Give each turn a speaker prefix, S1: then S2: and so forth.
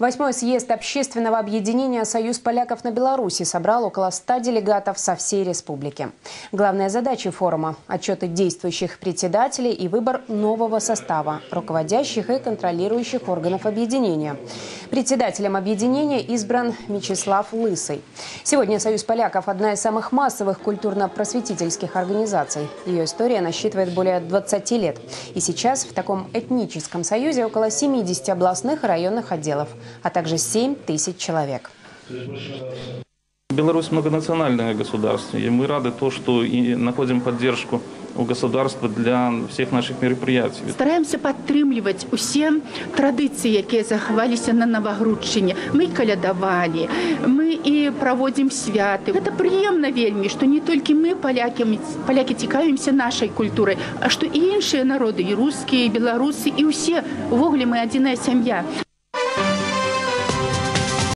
S1: Восьмой съезд общественного объединения «Союз поляков на Беларуси» собрал около 100 делегатов со всей республики. Главные задачи форума – отчеты действующих председателей и выбор нового состава, руководящих и контролирующих органов объединения. Председателем объединения избран Мечислав Лысый. Сегодня «Союз поляков» – одна из самых массовых культурно-просветительских организаций. Ее история насчитывает более 20 лет. И сейчас в таком этническом союзе около 70 областных и районных отделов – а также 7 тысяч человек.
S2: Беларусь многонациональное государство, и мы рады то, что и находим поддержку у государства для всех наших мероприятий.
S3: Стараемся падтрымліваць усе традыцыі, якія захаваліся на навагрудчыне. Мы калядавалі, мы і праводзім святы. Гэта прыемна вельмі, што не толькі мы палякі, палякі цікавімся нашай культурай, а што і іншыя народы, і рускія, і беларусы, і ўсе увогуле мы адзіная сям'я.